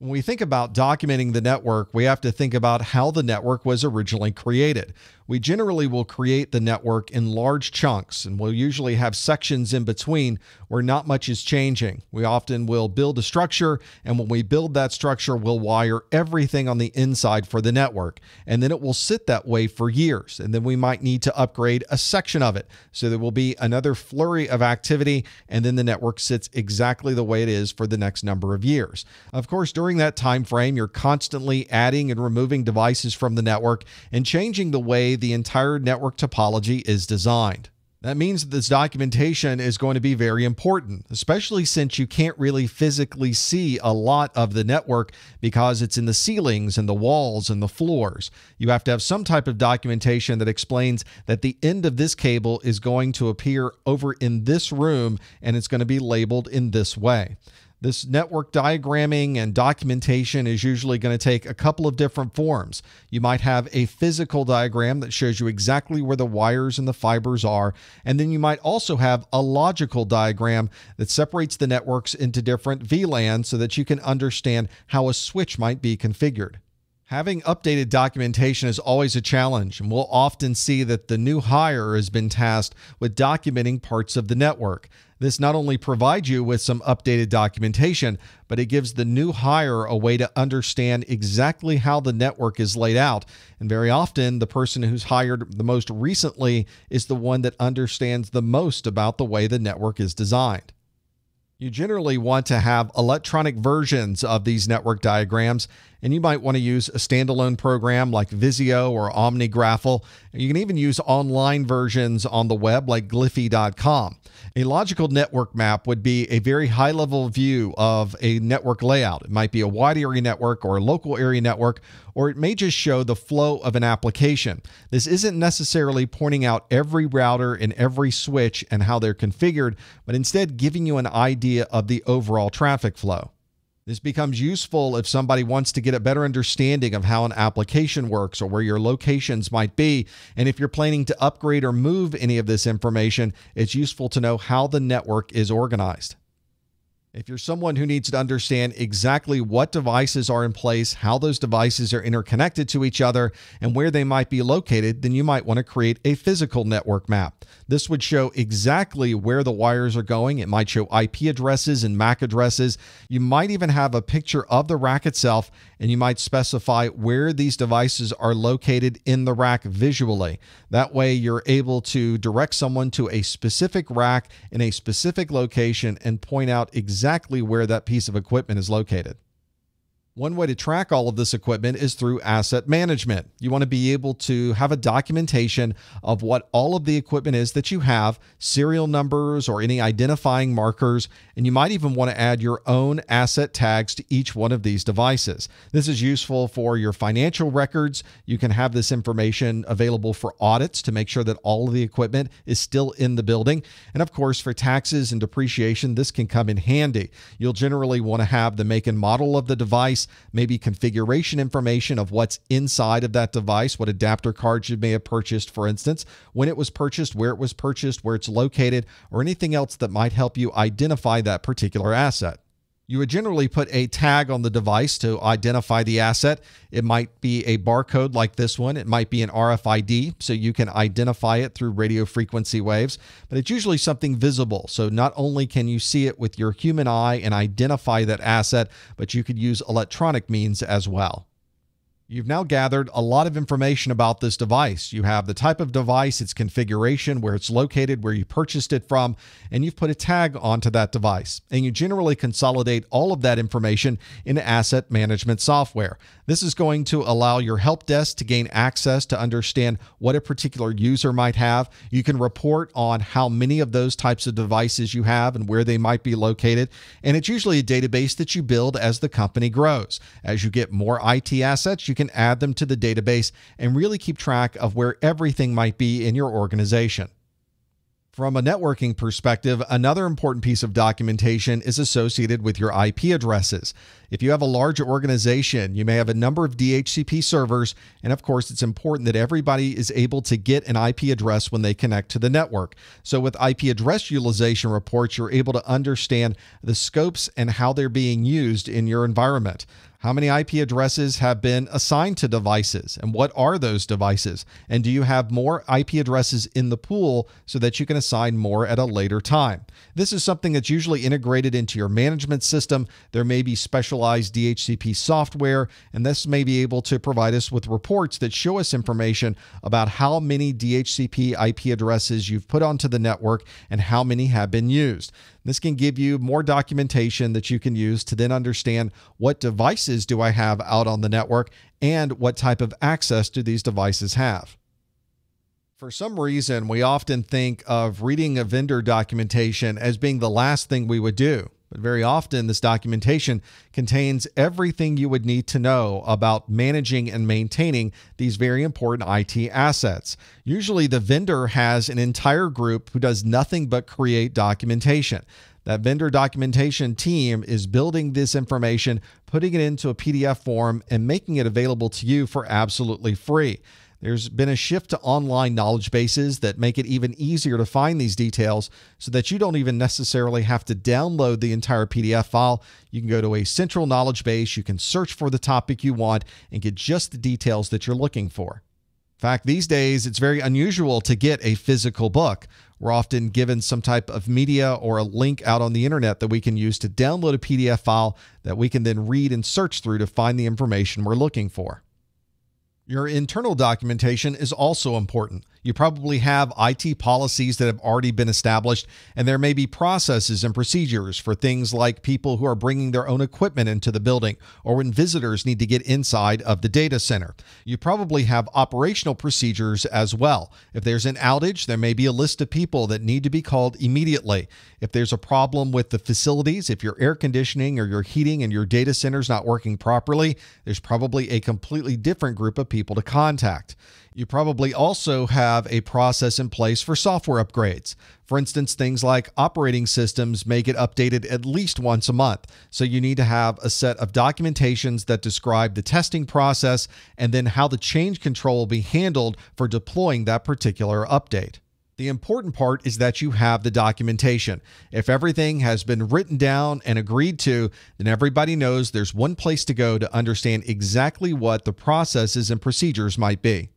When we think about documenting the network, we have to think about how the network was originally created. We generally will create the network in large chunks and we'll usually have sections in between where not much is changing. We often will build a structure, and when we build that structure, we'll wire everything on the inside for the network. And then it will sit that way for years. And then we might need to upgrade a section of it. So there will be another flurry of activity, and then the network sits exactly the way it is for the next number of years. Of course, during that time frame, you're constantly adding and removing devices from the network and changing the way the entire network topology is designed. That means that this documentation is going to be very important, especially since you can't really physically see a lot of the network because it's in the ceilings and the walls and the floors. You have to have some type of documentation that explains that the end of this cable is going to appear over in this room and it's going to be labeled in this way. This network diagramming and documentation is usually going to take a couple of different forms. You might have a physical diagram that shows you exactly where the wires and the fibers are, and then you might also have a logical diagram that separates the networks into different VLANs so that you can understand how a switch might be configured. Having updated documentation is always a challenge, and we'll often see that the new hire has been tasked with documenting parts of the network. This not only provides you with some updated documentation, but it gives the new hire a way to understand exactly how the network is laid out. And very often, the person who's hired the most recently is the one that understands the most about the way the network is designed. You generally want to have electronic versions of these network diagrams, and you might want to use a standalone program like Visio or OmniGraffle. You can even use online versions on the web like Gliffy.com. A logical network map would be a very high level view of a network layout. It might be a wide area network or a local area network, or it may just show the flow of an application. This isn't necessarily pointing out every router and every switch and how they're configured, but instead giving you an idea of the overall traffic flow. This becomes useful if somebody wants to get a better understanding of how an application works or where your locations might be. And if you're planning to upgrade or move any of this information, it's useful to know how the network is organized. If you're someone who needs to understand exactly what devices are in place, how those devices are interconnected to each other, and where they might be located, then you might want to create a physical network map. This would show exactly where the wires are going. It might show IP addresses and MAC addresses. You might even have a picture of the rack itself, and you might specify where these devices are located in the rack visually. That way, you're able to direct someone to a specific rack in a specific location and point out exactly exactly where that piece of equipment is located. One way to track all of this equipment is through asset management. You want to be able to have a documentation of what all of the equipment is that you have, serial numbers or any identifying markers, and you might even want to add your own asset tags to each one of these devices. This is useful for your financial records. You can have this information available for audits to make sure that all of the equipment is still in the building. And of course, for taxes and depreciation, this can come in handy. You'll generally want to have the make and model of the device device, maybe configuration information of what's inside of that device, what adapter cards you may have purchased, for instance, when it was purchased, where it was purchased, where it's located, or anything else that might help you identify that particular asset. You would generally put a tag on the device to identify the asset. It might be a barcode like this one. It might be an RFID, so you can identify it through radio frequency waves, but it's usually something visible. So not only can you see it with your human eye and identify that asset, but you could use electronic means as well. You've now gathered a lot of information about this device. You have the type of device, its configuration, where it's located, where you purchased it from, and you've put a tag onto that device. And you generally consolidate all of that information in asset management software. This is going to allow your help desk to gain access to understand what a particular user might have. You can report on how many of those types of devices you have and where they might be located. And it's usually a database that you build as the company grows. As you get more IT assets, you can add them to the database and really keep track of where everything might be in your organization. From a networking perspective, another important piece of documentation is associated with your IP addresses. If you have a large organization, you may have a number of DHCP servers, and of course, it's important that everybody is able to get an IP address when they connect to the network. So, with IP address utilization reports, you're able to understand the scopes and how they're being used in your environment. How many IP addresses have been assigned to devices? And what are those devices? And do you have more IP addresses in the pool so that you can assign more at a later time? This is something that's usually integrated into your management system. There may be specialized DHCP software, and this may be able to provide us with reports that show us information about how many DHCP IP addresses you've put onto the network and how many have been used. This can give you more documentation that you can use to then understand what devices do I have out on the network and what type of access do these devices have. For some reason, we often think of reading a vendor documentation as being the last thing we would do. But very often, this documentation contains everything you would need to know about managing and maintaining these very important IT assets. Usually, the vendor has an entire group who does nothing but create documentation. That vendor documentation team is building this information, putting it into a PDF form, and making it available to you for absolutely free. There's been a shift to online knowledge bases that make it even easier to find these details so that you don't even necessarily have to download the entire PDF file. You can go to a central knowledge base, you can search for the topic you want, and get just the details that you're looking for. In fact, these days it's very unusual to get a physical book. We're often given some type of media or a link out on the internet that we can use to download a PDF file that we can then read and search through to find the information we're looking for. Your internal documentation is also important. You probably have IT policies that have already been established, and there may be processes and procedures for things like people who are bringing their own equipment into the building or when visitors need to get inside of the data center. You probably have operational procedures as well. If there's an outage, there may be a list of people that need to be called immediately. If there's a problem with the facilities, if your air conditioning or your heating and your data center is not working properly, there's probably a completely different group of people to contact. You probably also have a process in place for software upgrades. For instance, things like operating systems may get updated at least once a month. So you need to have a set of documentations that describe the testing process and then how the change control will be handled for deploying that particular update. The important part is that you have the documentation. If everything has been written down and agreed to, then everybody knows there's one place to go to understand exactly what the processes and procedures might be.